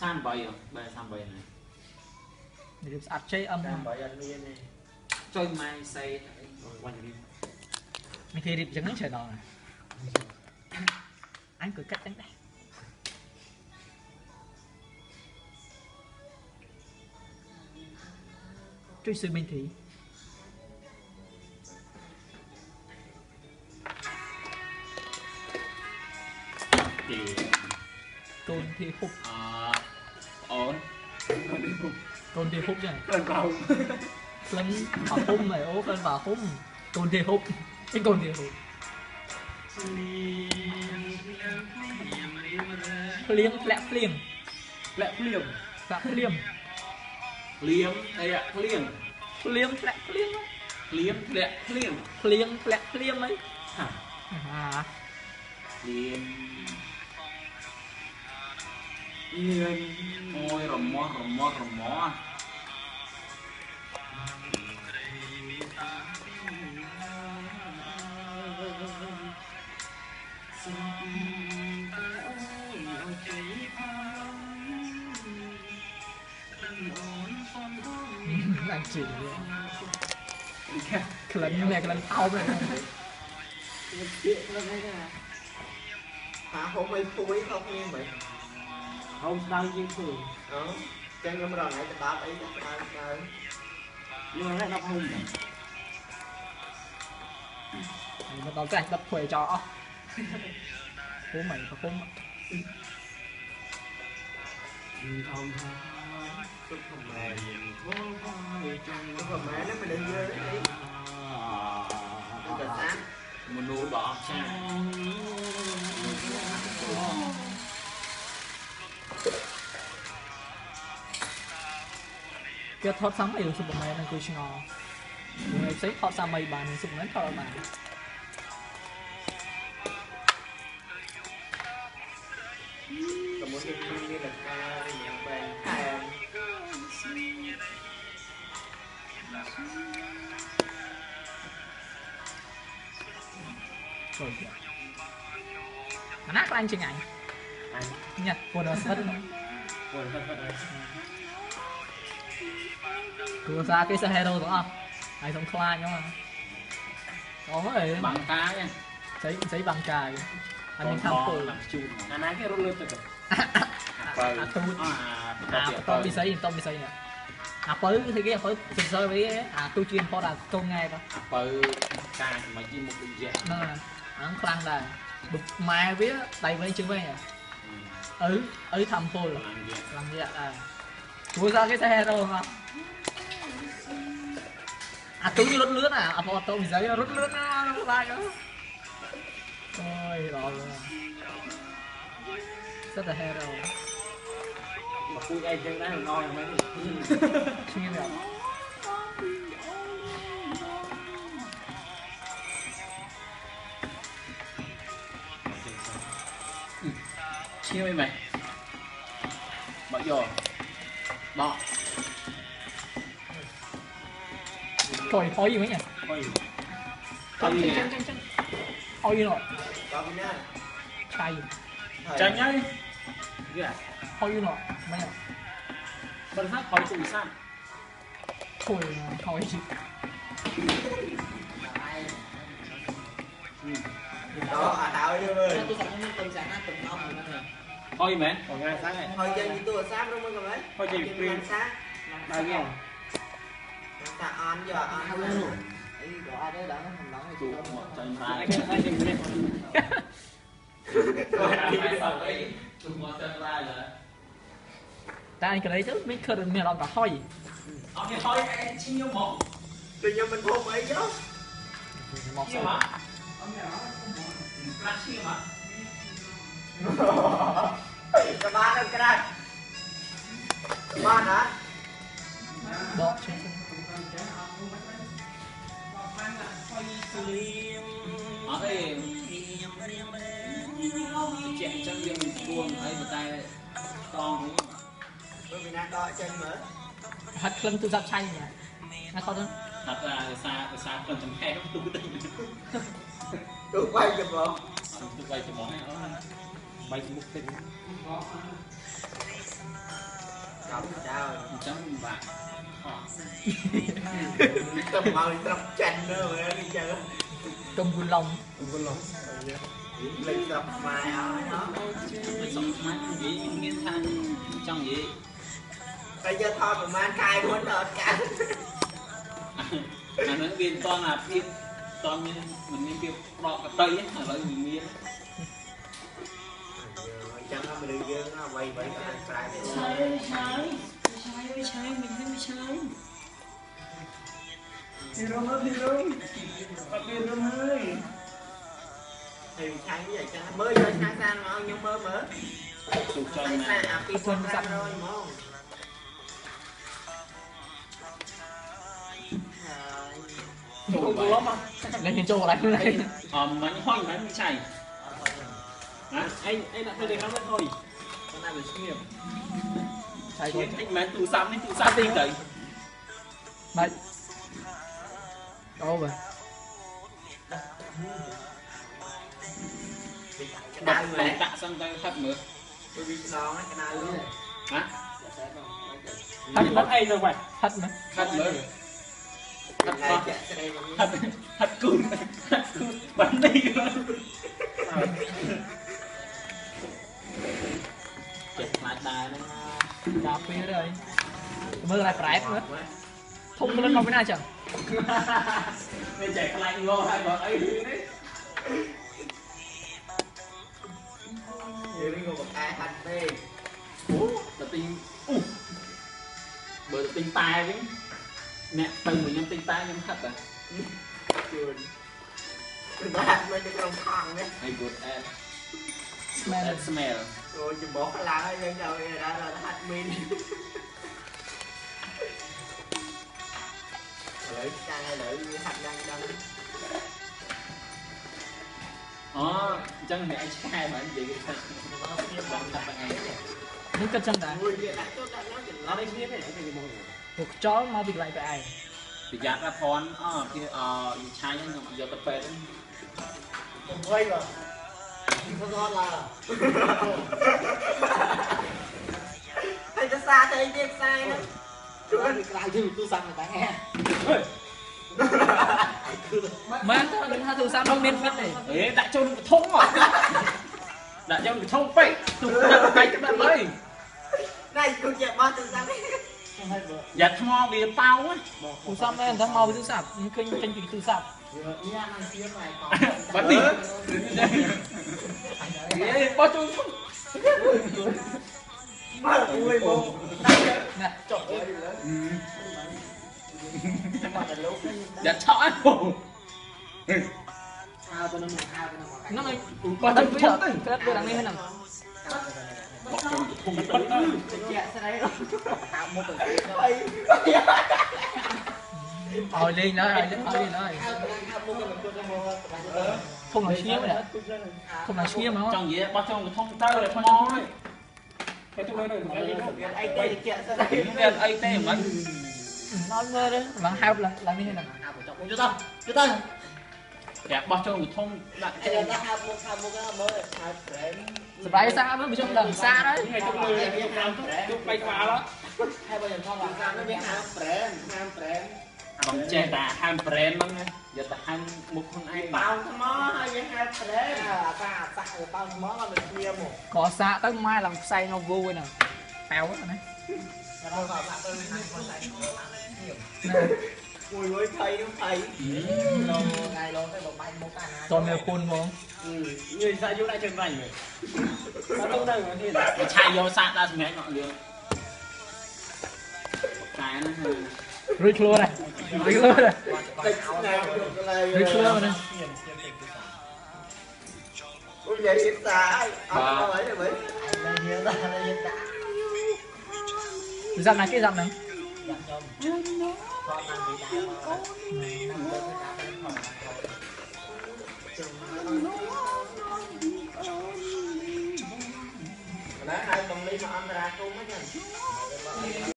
38 rồi, 38 này. Để được sạch chơi âm. 38 ăn miên này. Chơi mai say quanh đi. Mình thì điệp chẳng đánh trời đỏ này. Anh cứ cắt đánh đây. Truy sư minh thị. Thì... Tôn thì hụt. โดนเทพุบใช่ไหมเกินเบาเกินป่าพุ่มไหมโอ้เกินป่าคุ้มโดนเทพุบไอ้โดนเทพุบเลี้ยงแผลเปลี่ยนแผลเปลี่ยนแผลเปลี่ยนเลี้ยงไอ้อะเลี้ยงเลี้ยงแผลเปลี่ยนเลี้ยงแผลเปลี่ยนเลี้ยงแผลเปลี่ยนไหมอ่าเลี้ยง អូយរមាស់រមាស់រមាស់អញជិះក្លិននេះក្លិនអោបនេះពាក្យហ្នឹងឯងណាថាហុំអីភួយខុសគ្នាមិន ហូមស្ដៅជាងធ្វើអូចឹងខ្ញុំរងឯងក្តាប់អីស្ដើងស្ដើងយើងរកដល់ហូមមកដល់ចាស់ដុតភួយចោលអស់ហុំមិនហុំហូមថាសុខមែនសុខមែនហ្នឹងមិនដឹងយើងអីទៅតាមមនុស្សដ៏អស្ចារ្យ គេថតសាំអីស៊ុបមែននឹងគួយឆ្ងល់យើងផ្សេងថតសាំអីបានស៊ុបមែនថតអត់បានសមុទ្រគេមានតែការញ៉ាំបែងខែមចូលទៀតអាណាខ្លាញ់ជាងអញអញញ៉ាត់ពូដល់ស្វិតពលហិត ហិតហើយគ្រូសាគេសហេរ៉ូទាំងអស់ហើយសុំខ្លាចហ្នឹងអូយបាំងកាយស្អីស្អីបាំងកាយអញមានខាងពុលបាំងជូនអាណាគេរត់លើទឹកបើអាទូចអាអាបតពិសីបតពិសីនេះអាពៅគឺគេអាពៅសិសើវិញអាទូជាផតអាកូនង៉ែទៅអាបើកាយមកជីមុខដូចយ៉ាហ្នឹងអាខ្លាំងដែរដូចម៉ែវាដៃវែងជើងវែងឪឪធ្វើពុលឡើងយ៉ាខ្លាំងយ៉ាដែរ Mua ra cái xe đâu mà À tướng như rút lướt à, à bọn tôi bị giấy rút lướt nó ra nữa Ôi, đó rồi Rất là hero. Mà cui đây chân đá đấy ngon rồi mấy Chưa được Chiêu em mày. Bỏ vô. ต่อต่อยพออยู่ไหมเนี่ยก็อยู่ก็มีเนี่ยเอาอยู่หน่อยก็มีเนี่ยใช่อยู่ Tránh ấy Yeah How you know Man Bật hát khói tụi sang Thôi khói gì Đó, à tao đi ơi Tôi cảm thấy mình tình trạng là tình nông rồi hôi mẹ hồi ngay sáng này. Hồi chơi gì tôi sáng đúng không mấy hồi chơi pin sáng. Bao nhiêu ta on giờ on không luôn ý gọi ai đấy đã nó không nói chịu một trời mai. Cái cái gì đấy ta anh cái đấy chứ mấy cơ đừng mẹ lo cả hôi ông cái thôi anh chi nhiêu một, tự nhiên mình vô mấy chứ. Một sao ông nhà nó không mồm plastic mà Mọc ឈៀម sao? ហ៎ប្រាក់ឈៀមហ៎ក៏បានទៅក្រៅបានហ៎ Đó, chân chân. អត់ទេជាក់ចឹងយើងមិនគួរអីប៉ុន្តែតងវិញមើលពីណាដកចេញមើល Hất lưng tôi dắt chay nhỉ? Nó không đâu. ថាថាភាសាភាសាក្លិនចំហែទូទៅទូបាយចំបងទូបីចំហែអត់ បាយមុខតិចចឹងបាក់អត់ Tầm màu tầm chanh nữa mà đi chơi កុំគូឡុំ Con lồng Lên tầm mai áo nó មិនសំខាន់និយាយមានថាចង់និយាយ Bây giờ thôi mà man cài muốn đợt cả អាហ្នឹងវាតន់អាភាពតន់មានមិនមានភាពប្រកកតីឥឡូវវាមាន មនុស្សយើងណាអ្វីអ្វីក៏ត្រូវប្រែទៅឆ្លើយឆ្លើយឆ្លើយឆ្លើយមិនមិនឆ្លើយពីរំហើយពីរំអត់ពីរំហើយហើយឆ្ងាញ់យាយចាមើលយកឆ្ងាញ់សានមកខ្ញុំមើលមើលទូចង់ណាអាពីសុំសាប់ហ្មងចូលមកលេងចូលអីអមមិញហុញមិនឆៃ anh anh đã thấy đấy không thôi con này là chuyên nghiệp. Chạy thôi anh mà tù sắm đi tù sắm đi đấy. Đấy đâu vậy? Đặt bằng tạ sang tay thật mới. Tôi bị đó cái nào luôn. Hả? Thật mất. anh rồi vậy thật mà thật mới. thật thật thật cùn. Thật cùn. Bắn đi luôn. ដាក់ពេលហើយមើលតែប្រែមើលធំក្លិនមកពីណាចឹងពេលចែកខ្លាញ់ងហើយបងអីនេះយើងនឹងបកែហាត់ទេអូទៅទិញអូបើទៅទិញតែវិញអ្នកទៅមួយខ្ញុំទិញតែខ្ញុំហិតតែជឿនបាទមកទៅក្រុមខងនេះ I good at smell smell rồi chỉ bỏ cái lá ra cho ra ra hát min lưỡi trang hay lưỡi hát đang đang ờ chân mẹ trai mà anh chị នេះក៏ចឹងដែរពួកខ្យល់មកពីកន្លែងបែឯងប្រយ័ត្នណាផនអឺគេអឺឆាញខ្ញុំយកទៅពេទ្យអើយបាទ រត់ឡើងហើយទៅសារទៅទៀតខ្សែហ្នឹងជួយក្រៅយើងទូរស័ព្ទតែម៉ែតើនឹងថាទូរស័ព្ទនោះមានមិត្តទេហេដាក់ចូលនឹងកធំមកដាក់ចូលនឹងកធំពេកទូរស័ព្ទកាច់ដាក់ហើយណៃគូជាបោះទូរស័ព្ទយ៉ាថ្មវាប៉ោទូរស័ព្ទមែនថាមកពីទូរស័ព្ទខ្ញុំឃើញចេញពីទូរស័ព្ទយ៉ាណាស់ទៀតម៉ែប៉ោបាត់នេះ Ê, bao chung Má ui bố Nè, trời ơi Dạ chó anh bố Nó này, bà thân với đợt Cái đất vừa đằng này hay nằm Bắt chung, không bắt bắt Dạ, sao đấy Tạo một tử Thôi đi nữa rồi, thôi đi nữa rồi ធំឈាមណាធំឈាមហ៎ចង់និយាយបោះចូលធំទៅឲ្យថ្មហ្នឹងគេទៅមើលទៅអីទេជាក់សិនគេអីទេមិនដល់មើលទៅឡើងហើបឡើងឡើងនេះហ្នឹងអាបើចុកយកទៅយកទៅតែបោះចូលធំដាក់ចូលដាក់ហើបមុខហើបមុខមើលហើបប្រេមសម្រាប់សាមើលមិនចង់ដល់សាហើយគេទៅមើលទៅទៅបៃក្បាលហើយបើយ៉ាងផងសាហ្នឹងវាហើបប្រេមហើបប្រេម បំចេះតែហាន់ប្រេមហ្នឹងយកទៅហាន់មុខខ្លួនឯងបោថ្មហើយយើងហាន់ប្រេមអាសាអាសាបោថ្មក៏ដូចគ្នាមកក៏សាកទៅម៉ែឡើងផ្សែងមកវូហ្នឹងប៉ែវហ្នឹងណាដល់ក៏សាកទៅហាន់ផ្សែងមួយមួយថៃនឹងថៃឡូថ្ងៃឡូទៅបាញ់មុខអាណាតមើលគុណហ្មងញីសាក់យកដាក់ជើងបាញ់វិញទៅទៅនេះឆាយកសាក់ដាក់សម្រាប់មកលឿនតែហ្នឹងគឺ រួចខ្លួនហើយរួចខ្លួនហើយរួចខ្លួនហើយអូយ៉ាយតាអត់អីទេមើលយាតាយាតា dặm này cái dặm này Hãy subscribe cho kênh Ghiền Mì Gõ Để không bỏ lỡ những video hấp dẫn